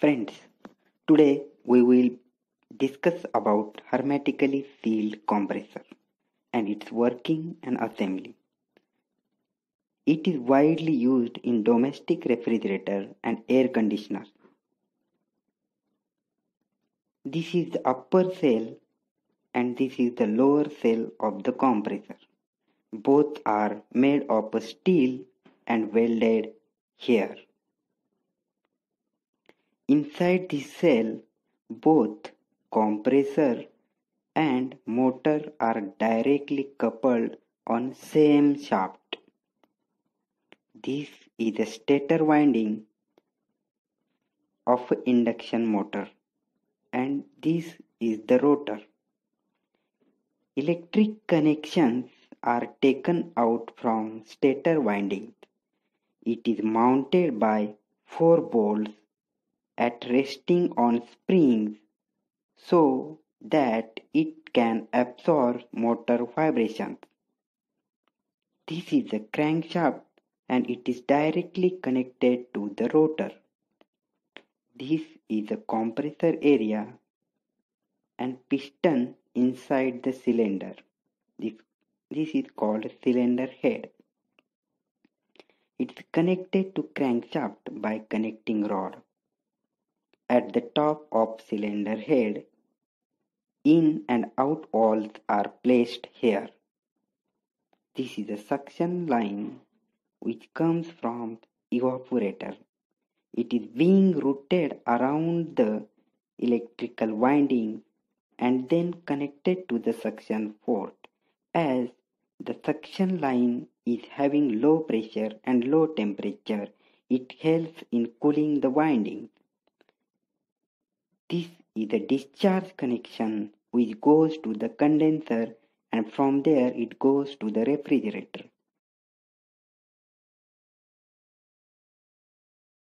Friends, today we will discuss about hermetically sealed compressor and its working and assembly. It is widely used in domestic refrigerator and air conditioners. This is the upper cell and this is the lower cell of the compressor. Both are made of steel and welded here. Inside the cell, both compressor and motor are directly coupled on same shaft. This is the stator winding of induction motor and this is the rotor. Electric connections are taken out from stator winding. It is mounted by four bolts at resting on springs so that it can absorb motor vibrations. This is the crankshaft and it is directly connected to the rotor. This is the compressor area and piston inside the cylinder. This, this is called cylinder head. It is connected to crankshaft by connecting rod. At the top of cylinder head, in and out valves are placed here. This is a suction line which comes from evaporator. It is being routed around the electrical winding and then connected to the suction port as the suction line is having low pressure and low temperature it helps in cooling the winding this is the discharge connection which goes to the condenser and from there it goes to the refrigerator